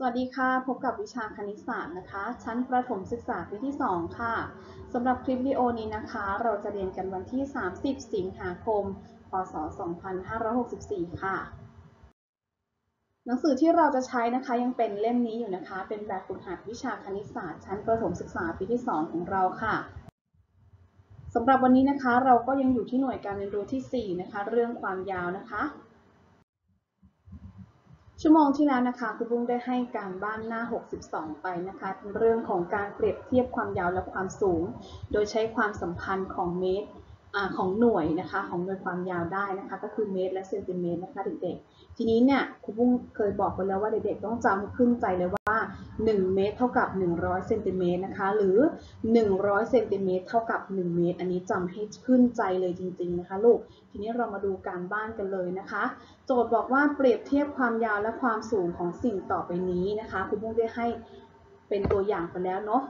สวัสดีค่ะ พบกับวิชาคณิตศาสตร์นะคะ ชั้นประถมศึกษาปีที่ 2 ค่ะสำหรับคลิปวิดีโอนี้นะคะ เราจะเรียนกันวันที่ 30 สิงหาคม พศ 2564 ค่ะ หนังสือที่เราจะใช้นะคะยังเป็นเล่มนี้อยู่นะคะ เป็นแบบฝึกหัดวิชาคณิตศาสตร์ชั้นประถมศึกษาปีที่ 2 ของเราค่ะสำหรับวันนี้นะคะเราก็ยังอยู่ที่หน่วยการเรียนรู้ที่ 4 นะคะ เรื่องความยาวนะคะ ชั่วโมงที่แล้วนะคะคุณบุ้งได้ให้การบ้านหน้า 62 ไปนะคะเรื่องของการเปรียบเทียบความยาวและความสูง โดยใช้ความสัมพันธ์ของเมตร ของหน่วยนะคะของหน่วยความยาวได้นะคะก็คือเมตรและเซนติเมตรนะคะเด็กๆทีนี้เนี่ยครูบุ้งเคยบอกไปแล้วว่าเด็กๆต้องจำให้ขึ้นใจเลยว่า 1 เมตรเท่ากับ 100เซนติเมตรนะคะหรือ 100เซนติเมตรเท่ากับ 1 เมตร อันนี้จำให้ขึ้นใจเลยจริงๆนะคะลูกทีนี้เรามาดูการบ้านกันเลยนะคะ โจทย์บอกว่าเปรียบเทียบความยาวและความสูงของสิ่งต่อไปนี้นะคะครูบุ้งได้ให้เป็นตัวอย่างไปแล้วเนาะ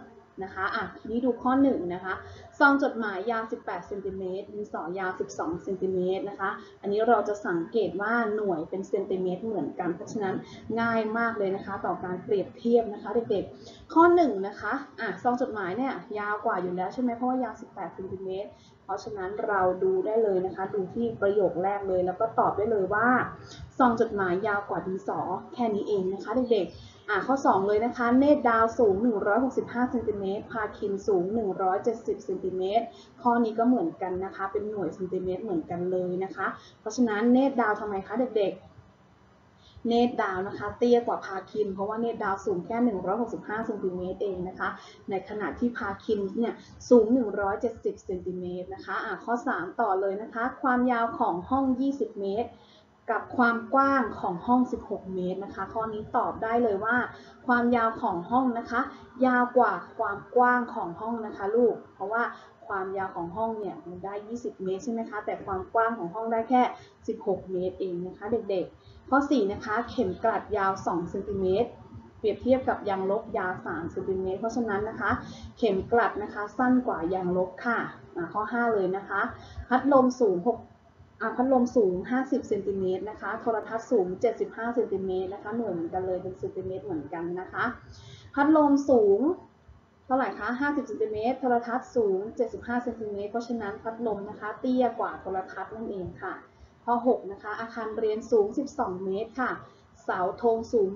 นะคะอะทีนี้ดูข้อ1นะคะซองจดหมายยาว 18เซนติเมตรดินสอยาว 12เซนติเมตรนะคะ อันนี้เราจะสังเกตว่าหน่วยเป็นเซนติเมตรเหมือนกัน เพราะฉะนั้นง่ายมากเลยนะคะ ต่อการเปรียบเทียบนะคะเด็กๆ ข้อ1นะคะอะซองจดหมายเนี่ยยาวกว่าอยู่แล้วใช่ไหมเพราะว่ายาว 18เซนติเมตรเพราะฉะนั้นเราดูได้เลยนะคะ ดูที่ประโยคแรกเลย แล้วก็ตอบได้เลยว่าซองจดหมายยาวกว่าดินสอแค่นี้เองนะคะเด็กๆ อ่าข้อ 2 เลยนะคะ เนตรดาวสูง 165เซนติเมตรพาคินสูง 170เซนติเมตรข้อนี้ก็เหมือนกันนะคะ เป็นหน่วยเซนติเมตรเหมือนกันเลยนะคะ เพราะฉะนั้นเนตรดาวทำไมคะเด็กๆเนตรดาวนะคะเตี้ยกว่าพาคิน เพราะว่าเนตรดาวสูงแค่ 165เซนติเมตรเองนะคะ ในขณะที่พาคินเนี่ยสูง 170เซนติเมตรนะคะอะข้อ 3 ต่อเลยนะคะ ความยาวของห้อง 20 เมตร กับความกว้างของห้อง 16 เมตรนะคะ ข้อนี้ตอบได้เลยว่า ความยาวของห้องนะคะ ยาวกว่าความกว้างของห้องนะคะ ลูก เพราะว่าความยาวของห้องเนี่ยมันได้ 20 เมตรใช่ไหมคะ แต่ความกว้างของห้องได้แค่ 16 เมตรเองนะคะ เด็กๆ ข้อ 4 นะคะ เข็มกลัดยาว 2 เซนติเมตร เปรียบเทียบกับยางลบยาว 3 เซนติเมตร เพราะฉะนั้นนะคะ เข็มกลัดนะคะสั้นกว่ายางลบค่ะ ข้อ 5 เลยนะคะ พัดลมสูง 6 พัดลมสูง 50เซนติเมตรนะคะ โทรทัศน์สูง 75เซนติเมตรนะคะ หน่วยเหมือนกันเลยเป็นเซนติเมตรเหมือนกันนะคะ พัดลมสูงเท่าไหร่คะ 50เซนติเมตร โทรทัศน์สูง 75เซนติเมตร เพราะฉะนั้นพัดลมนะคะ เตี้ยกว่าโทรทัศน์นั่นเองค่ะ ข้อ 6 นะคะ อาคารเรียนสูง 12 เมตรค่ะ เสาธงสูง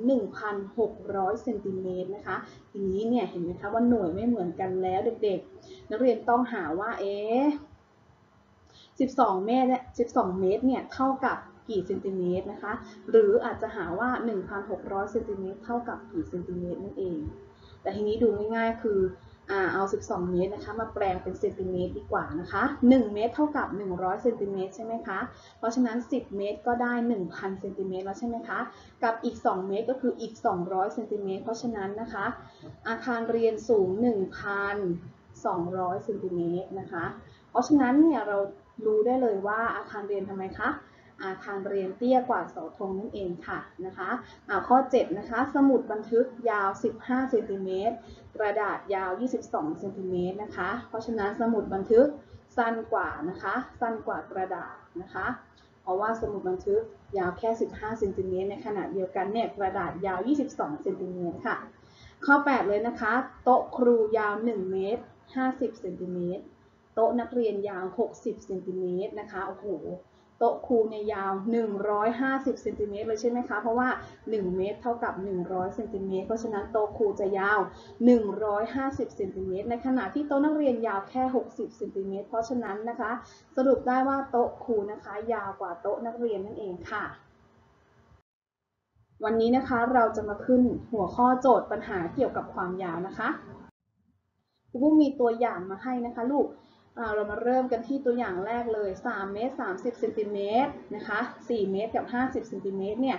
1,600เซนติเมตรนะคะ ทีนี้เนี่ยเห็นไหมคะว่าหน่วยไม่เหมือนกันแล้วเด็กๆ นักเรียนต้องหาว่า เอ๊ะ 12 เมตรเนี่ย 12 เมตร เนี่ย เท่ากับกี่เซนติเมตรนะคะ หรืออาจจะหาว่า 1,600 เซนติเมตร เท่ากับกี่เซนติเมตรนั่นเอง แต่ทีนี้ดูง่ายๆ คือเอา 12 เมตรนะคะ มาแปลงเป็นเซนติเมตรดีกว่านะคะ 1 เมตรเท่ากับ 100 เซนติเมตรใช่ไหมคะ เพราะฉะนั้น 10 เมตรก็ได้ 1,000 เซนติเมตรแล้วใช่ไหมคะ กับอีก 2 เมตรก็คืออีก 200 เซนติเมตร เพราะฉะนั้นนะคะ อาคารเรียนสูง 1,200 เซนติเมตรนะคะ เพราะฉะนั้นเนี่ยเรา รู้ได้เลยว่าอาคารเรียนทำไมคะอาคารเรียนเตี้ยกว่าเสาธงนั่นเองค่ะนะคะะข้อ 7 นะคะ สมุดบันทึกยาว 15เซนติเมตรกระดาษยาว 22เซนติเมตรนะคะ เพราะฉะนั้นสมุดบันทึกสั้นกว่านะคะ สั้นกว่ากระดาษนะคะ เพราะว่าสมุดบันทึกยาวแค่ 15เซนติเมตรในขณะเดียวกันเนี่ยกระดาษยาว 22เซนติเมตรค่ะ ข้อ 8 เลยนะคะ โต๊ะครูยาว 1 เมตร 50เซนติเมตร โต๊ะนักเรียนยาว 60เซนติเมตรนะคะ โอ้โห โต๊ะครูในยาว 150เซนติเมตรเลยใช่ไหมคะ เพราะว่า 1 เมตรเท่ากับ 100เซนติเมตร เพราะฉะนั้นโต๊ะครูจะยาว 150เซนติเมตร ในขณะที่โต๊ะนักเรียนยาวแค่ 60เซนติเมตร เพราะฉะนั้นนะคะ สรุปได้ว่าโต๊ะครูนะคะ ยาวกว่าโต๊ะนักเรียนนั่นเองค่ะวันนี้นะคะเราจะมาขึ้นหัวข้อโจทย์ปัญหาเกี่ยวกับความยาวนะคะครูมีตัวอย่างมาให้นะคะ ลูก เรามาเริ่มกันที่ตัวอย่างแรกเลย 3 เมตร 30เซนติเมตรนะคะ 4 เมตรกับ 50เซนติเมตรเนี่ย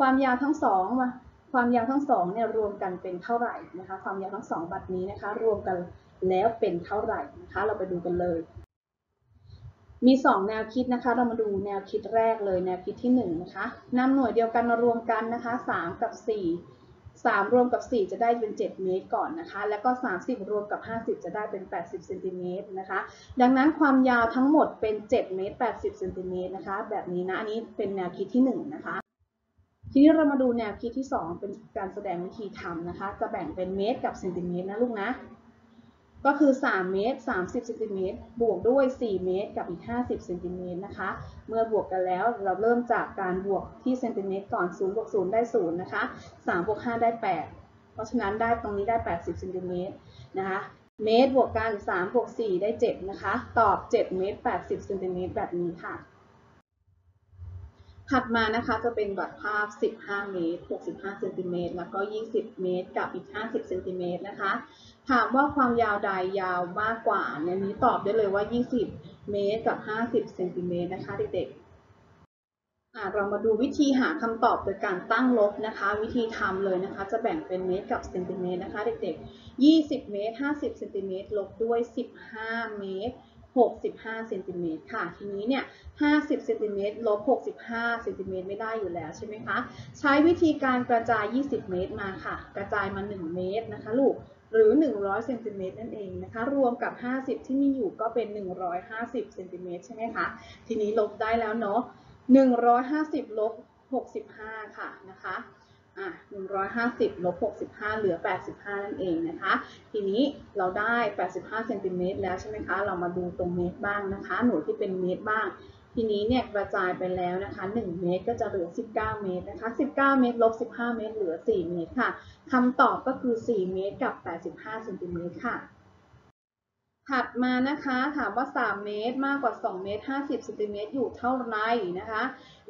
ความยาวทั้งสองมาความยาวทั้งสองเนี่ยรวมกันเป็นเท่าไหร่นะคะ ความยาวทั้งสองบัดนี้นะคะ รวมกันแล้วเป็นเท่าไหร่นะคะ เราไปดูกันเลย มี 2 แนวคิดนะคะ เรามาดูแนวคิดแรกเลย แนวคิดที่1นะคะนำหน่วยเดียวกันมารวมกันนะคะ 3 กับ 4 3 รวมกับ 4 จะได้เป็น 7 เมตรก่อนนะคะ แล้วก็ 30 รวมกับ 50 จะได้เป็น 80เซนติเมตรนะคะ ดังนั้นความยาวทั้งหมดเป็น 7 เมตร 80เซนติเมตรนะคะ แบบนี้นะ อันนี้เป็นแนวคิดที่ 1 นะคะ ทีนี้เรามาดูแนวคิดที่ 2 เป็นการแสดงวิธีทำนะคะ จะแบ่งเป็นเมตรกับเซนติเมตรนะลูกนะ ก็คือ 3 เมตร 30เซนติเมตรบวกด้วย 4 เมตร กับอีก 50เซนติเมตรนะคะ เมื่อบวกกันแล้วเราเริ่มจากการบวกที่เซนติเมตรก่อน0บวก0ได้0นะคะ3บวก5ได้ 8 เพราะฉะนั้นได้ตรงนี้ได้ 80เซนติเมตรนะคะเมตรบวกกัน3บวก4ได้ 7 นะคะ ตอบ 7 เมตร 80เซนติเมตรแบบนี้ค่ะ ถัดมานะคะจะเป็นบัตรภาพ 15 เมตร 65เซนติเมตรแล้วก็ 20 เมตร กับอีก 50เซนติเมตรนะคะ ถามว่าความยาวใดยาวมากกว่าในนี้ตอบได้เลยว่า 20 เมตรกับ 50 เซนติเมตรนะคะเด็กๆเรามาดูวิธีหาคำตอบโดยการตั้งลบนะคะ วิธีทำเลยนะคะ จะแบ่งเป็นเมตรกับเซนติเมตรนะคะเด็กๆ 20 เมตร 50 เซนติเมตรลบด้วย 15 เมตร 65 เซนติเมตรค่ะ ทีนี้เนี่ย 50 เซนติเมตรลบ 65 เซนติเมตรไม่ได้อยู่แล้วใช่ไหมคะ ใช้วิธีการกระจาย 20 เมตรมาค่ะ กระจายมา 1 เมตรนะคะลูก หรือ 100เซนติเมตรนั่นเองนะคะ รวมกับ 50 ที่มีอยู่ก็เป็น 150เซนติเมตรใช่ไหมคะ ทีนี้ลบได้แล้วเนาะ 150 ลบ 65 ค่ะนะคะอะ150ลบ65 เหลือ 85 นั่นเองนะคะ ทีนี้เราได้ 85เซนติเมตรแล้วใช่ไหมคะ เรามาดูตรงเมตรบ้างนะคะ หน่วยที่เป็นเมตรบ้าง ทีนี้เนี่ยกระจายไปแล้วนะคะ1เมตรก็จะเหลือ 19 เมตรนะคะ19 เมตรลบ15 เมตรเหลือ 4 เมตรค่ะคำตอบก็คือ 4 เมตรกับ 85เซนติเมตรค่ะ ถัดมานะคะถามว่า 3 เมตรมากกว่า 2 เมตร 50เซนติเมตรอยู่เท่าไรนะคะ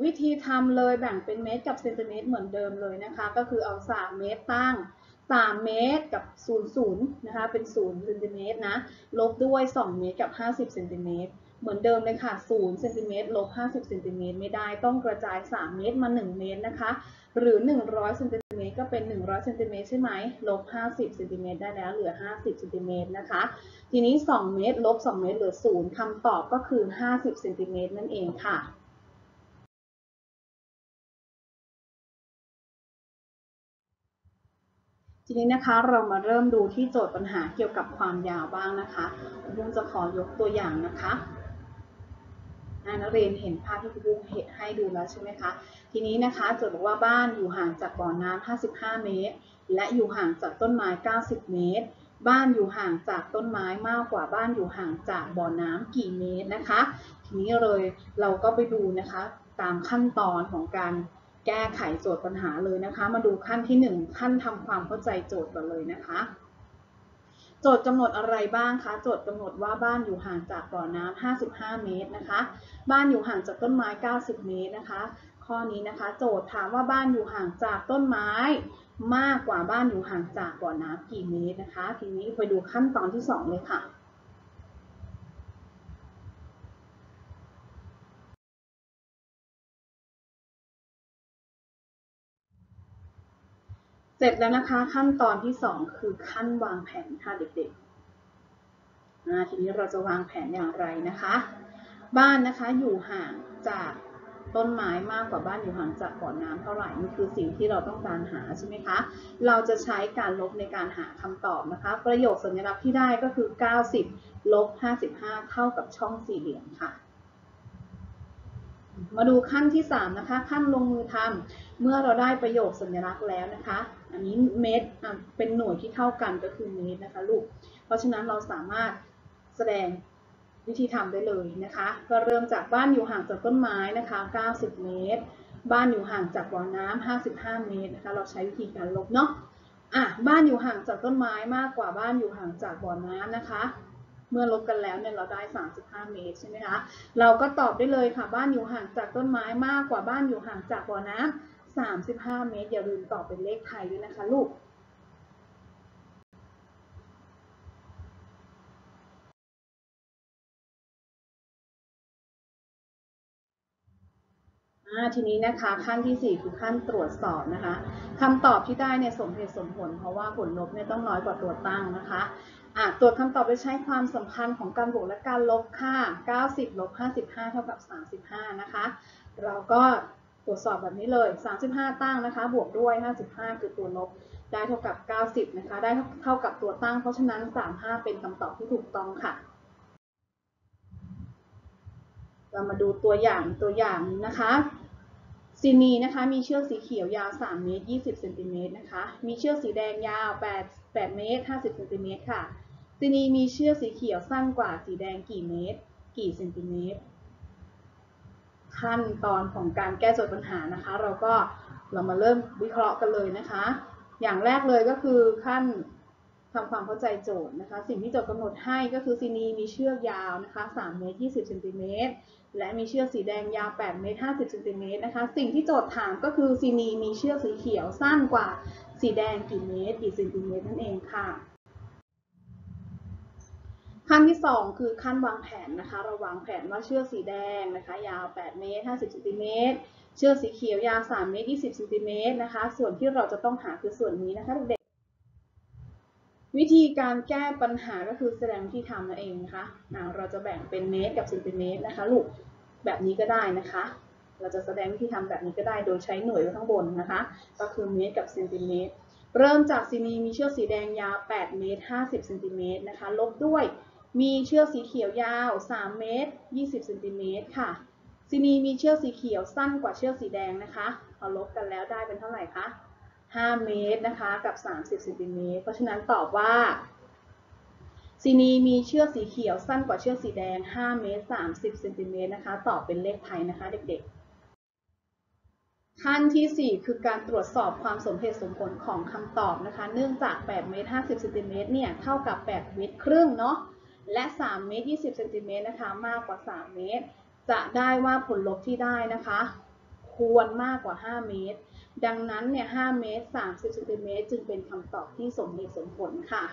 วิธีทำเลยแบ่งเป็นเมตรกับเซนติเมตรเหมือนเดิมเลยนะคะ ก็คือเอา 3 เมตรตั้ง3 เมตรกับ 0 0 นะคะ เป็น0เซนติเมตรนะ ลบด้วย 2 เมตรกับ 50เซนติเมตร เหมือนเดิมเลยค่ะ0เซนติเมตรลบ50เซนติเมตรไม่ได้ต้องกระจาย 3 เมตรมา 1 เมตรนะคะ หรือ 100เซนติเมตรก็เป็น 100เซนติเมตรใช่ไหมลบ50เซนติเมตรได้แล้วเหลือ 50เซนติเมตรนะคะ ทีนี้ 2 เมตรลบ2เมตรเหลือ0คำตอบก็คือ 50เซนติเมตรนั่นเองค่ะทีนี้นะคะเรามาเริ่มดูที่โจทย์ปัญหาเกี่ยวกับความยาวบ้างนะคะคุณบุ้งจะขอยกตัวอย่างนะคะ นักเรียนเห็นภาพที่คุณบุ้งให้ดูแล้วใช่ไหมคะ ทีนี้นะคะโจทย์บอกว่าบ้านอยู่ห่างจากบ่อน้ำ55 เมตร และอยู่ห่างจากต้นไม้ 90 เมตร บ้านอยู่ห่างจากต้นไม้มากกว่าบ้านอยู่ห่างจากบ่อน้ำกี่เมตรนะคะ ทีนี้เลยเราก็ไปดูนะคะตามขั้นตอนของการแก้ไขโจทย์ปัญหาเลยนะคะ มาดูขั้นที่ 1 ขั้นทำความเข้าใจโจทย์กันเลยนะคะ จทย์กำหนดอะไรบ้างคะ โจทย์กำหนดว่าบ้านอยู่ห่างจากบ่อน้ำ55 เมตรนะคะ บ้านอยู่ห่างจากต้นไม้ 90 เมตรนะคะ ข้อนี้นะคะ โจทย์ถามว่าบ้านอยู่ห่างจากต้นไม้ มากกว่าบ้านอยู่ห่างจากบ่อน้ำกี่เมตรนะคะ ทีนี้ไปดูขั้นตอนที่ 2 เลยค่ะ ร็จแล้วนะคะขั้นตอนที่ 2 คือขั้นวางแผนค่ะเด็กๆทีนี้เราจะวางแผนอย่างไรนะคะ บ้านนะคะอยู่ห่างจากต้นไม้มากกว่าบ้านอยู่ห่างจากบ่อน้ำเท่าไหร่นี่คือสิ่งที่เราต้องการหาใช่ไหมคะ เราจะใช้การลบในการหาคำตอบนะคะ ประโยคสัญลักษณ์ที่ได้ก็คือ 90 ลบ 55 เท่ากับช่องสี่เหลี่ยมค่ะ มาดูขั้นที่ 3 นะคะ ขั้นลงมือทำเมื่อเราได้ประโยคสัญลักษณ์แล้วนะคะ อันนี้เมตรเป็นหน่วยที่เท่ากันก็คือเมตรนะคะลูก เพราะฉะนั้นเราสามารถแสดงวิธีทำได้เลยนะคะ ก็เริ่มจากบ้านอยู่ห่างจากต้นไม้นะคะ 90 เมตร บ้านอยู่ห่างจากบ่อน้ำ55 เมตรนะคะ เราใช้วิธีการลบเนาะ อะ บ้านอยู่ห่างจากต้นไม้มากกว่าบ้านอยู่ห่างจากบ่อน้ำนะคะ เมื่อลบกันแล้วเนี่ยเราได้ 35 เมตรใช่ไหมคะ เราก็ตอบได้เลยค่ะบ้านอยู่ห่างจากต้นไม้มากกว่าบ้านอยู่ห่างจากบ่อน้ำ35 เมตรอย่าลืมตอบเป็นเลขไทยด้วยนะคะลูกทีนี้นะคะขั้นที่ 4 คือขั้นตรวจสอบนะคะคำตอบที่ได้เนี่ยสมเหตุสมผล เพราะว่าผลลบเนี่ยต้องน้อยกว่าตัวตั้งนะคะะ ตรวจคำตอบโดยใช้ความสัมพันธ์ของการบวกและการลบค่ะ 90 ลบ 55 เท่ากับ 35 นะคะ เราก็ตรวจสอบแบบนี้เลย 35 ตั้งนะคะ บวกด้วย 55 คือตัวลบ ได้เท่ากับ 90 นะคะ ได้เท่ากับตัวตั้ง เพราะฉะนั้น 35 เป็นคำตอบที่ถูกต้องค่ะ เรามาดูตัวอย่างตัวอย่างนะคะซีนีนะคะมีเชือกสีเขียวยาว 3 เมตร 20 เซนติเมตรนะคะ มีเชือกสีแดงยาว 8 8 เมตร 50 เซนติเมตรค่ะ ซีนีมีเชือกสีเขียวสั้นกว่าสีแดงกี่เมตร กี่เซนติเมตร ขั้นตอนของการแก้โจทย์ปัญหานะคะ เราก็เรามาเริ่มวิเคราะห์กันเลยนะคะ อย่างแรกเลยก็คือขั้นทำความเข้าใจโจทย์นะคะ สิ่งที่โจทย์กำหนดให้ก็คือซีนีมีเชือกยาวนะคะ3เมตร20เซนติเมตรและมีเชือกสีแดงยาว8เมตร50เซนติเมตรนะคะ สิ่งที่โจทย์ถามก็คือซีนีมีเชือกสีเขียวสั้นกว่าสีแดงกี่เมตร กี่เซนติเมตรนั่นเองค่ะ ขั้นที่ 2 คือขั้นวางแผนนะคะ เราวางแผนว่าเชือกสีแดงนะคะ ยาว 8 เมตร 50เซนติเมตร เชือกสีเขียวยาว 3 เมตร 20เซนติเมตรนะคะ ส่วนที่เราจะต้องหาคือส่วนนี้นะคะเด็กวิธีการแก้ปัญหาก็คือแสดงวิธีทำนั่นเองนะคะะเราจะแบ่งเป็นเมตรกับเซนติเมตรนะคะลูก แบบนี้ก็ได้นะคะ เราจะแสดงวิธีทำแบบนี้ก็ได้โดยใช้หน่วยไว้ข้างบนนะคะ ก็คือเมตรกับเซนติเมตร เริ่มจากซีนีมีเชือกสีแดงยาว 8 เมตร 50 เซนติเมตรนะคะ ลบด้วย มีเชือกสีเขียวยาว 3 เมตร 20 เซนติเมตรค่ะซีนีมีเชือกสีเขียวสั้นกว่าเชือกสีแดงนะคะเอาลบกันแล้วได้เป็นเท่าไหร่คะ 5 เมตรนะคะกับ 30 เซนติเมตร เพราะฉะนั้นตอบว่าซีนีมีเชือกสีเขียวสั้นกว่าเชือกสีแดง 5 เมตร 30 เซนติเมตรนะคะ ตอบเป็นเลขไทยนะคะเด็กๆ ขั้นที่ 4 คือการตรวจสอบความสมเหตุสมผลของคำตอบนะคะ เนื่องจาก 8 เมตร 50 เซนติเมตรเนี่ยเท่ากับ 8 เมตรครึ่งเนาะ และ3เมตร20เซนติเมตรนะคะมากกว่า 3 เมตร จะได้ว่าผลลบที่ได้นะคะ ควรมากกว่า 5 เมตร ดังนั้นเนี่ย5เมตร30เซนติเมตรจึงเป็นคำตอบที่สมเหตุสมผลค่ะ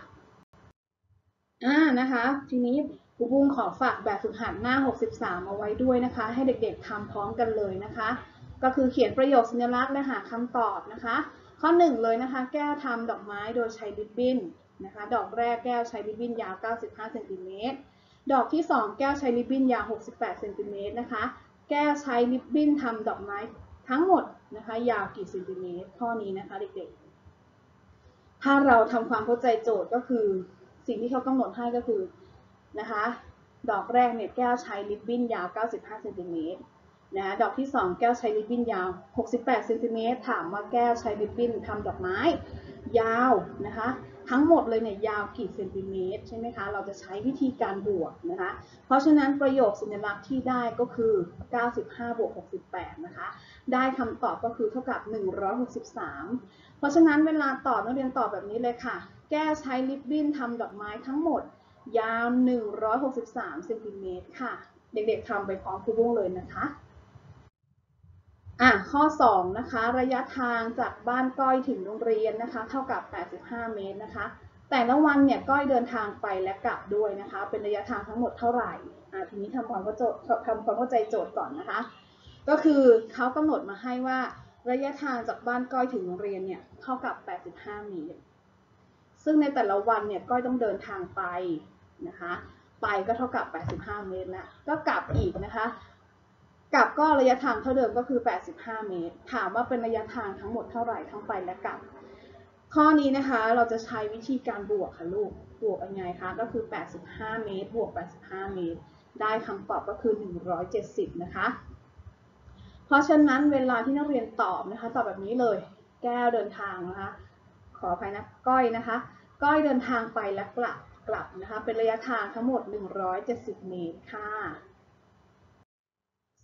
อ่านะคะทีนี้ครูบุ้งขอฝากแบบฝึกหัดหน้า 63 เอาไว้ด้วยนะคะ ให้เด็กๆทำพร้อมกันเลยนะคะ ก็คือเขียนประโยคสัญลักษณ์และหาคำตอบนะคะ ข้อ 1 เลยนะคะ แก้วทำดอกไม้โดยใช้ริบบิ้น นะคะ ดอกแรกแก้วใช้ริบบิ้นยาว 95เซนติเมตร ดอกที่ 2 แก้วใช้ริบบิ้นยาว 68เซนติเมตรนะคะ แก้วใช้ริบบิ้นทำดอกไม้ทั้งหมดนะคะ ยาวกี่เซนติเมตร ข้อนี้นะคะเด็กๆ ถ้าเราทำความเข้าใจโจทย์ก็คือ สิ่งที่เขากำหนดให้ก็คือนะคะ ดอกแรกเนี่ยแก้วใช้ริบบิ้นยาว 95เซนติเมตรนะดอกที่ 2 แก้วใช้ริบบิ้นยาว 68เซนติเมตรถามว่าแก้วใช้ริบบิ้นทำดอกไม้ ยาวนะคะ ทั้งหมดเลยเนี่ยยาวกี่เซนติเมตรใช่ไหมคะเราจะใช้วิธีการบวกนะคะเพราะฉะนั้นประโยคสัญลักษณ์ที่ได้ก็คือ 95 บวก 68 นะคะ ได้คำตอบก็คือเท่ากับ 163 เพราะฉะนั้นเวลาตอบนักเรียนตอบแบบนี้เลยค่ะ แก้วใช้ริบบิ้นทำดอกไม้ทั้งหมด ยาว 163 เซนติเมตรค่ะ เด็กๆทำไปพร้อมครูบุ้งเลยนะคะ อะข้อ 2 นะคะ ระยะทางจากบ้านก้อยถึงโรงเรียนนะคะ เท่ากับ 85 เมตรนะคะ แต่ละวันเนี่ยก้อยเดินทางไปและกลับด้วยนะคะ เป็นระยะทางทั้งหมดเท่าไหร่อะทีนี้ทำความเข้าใจทำความเข้าใจโจทย์ก่อนนะคะ ก็คือเขากำหนดมาให้ว่าระยะทางจากบ้านก้อยถึงโรงเรียนเนี่ยเท่ากับ 85 เมตร ซึ่งในแต่ละวันเนี่ยก้อยต้องเดินทางไปนะคะ ไปก็เท่ากับ 85 เมตรแล้วก็กลับอีกนะคะ กลับก็ระยะทางเท่าเดิมก็คือ 85 เมตร ถามว่าเป็นระยะทางทั้งหมดเท่าไหร่ทั้งไปและกลับ ข้อนี้นะคะเราจะใช้วิธีการบวกค่ะลูก บวกยังไงคะ ก็คือ 85 เมตร บวก 85 เมตร ได้คำตอบก็คือ 170 นะคะ เพราะฉะนั้นเวลาที่นักเรียนตอบนะคะ ตอบแบบนี้เลย แก้วเดินทางนะคะ ขออภัยนะก้อยนะคะ ก้อยเดินทางไปและกลับ กลับนะคะ เป็นระยะทางทั้งหมด 170 เมตรค่ะ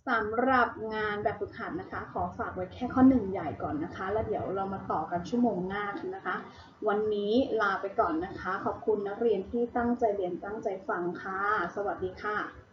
สำหรับงานแบบฝึกหัดนะคะ ขอฝากไว้แค่ข้อหนึ่งใหญ่ก่อนนะคะ แล้วเดี๋ยวเรามาต่อกันชั่วโมงหน้านะคะ วันนี้ลาไปก่อนนะคะ ขอบคุณนักเรียนที่ตั้งใจเรียนตั้งใจฟังค่ะ สวัสดีค่ะ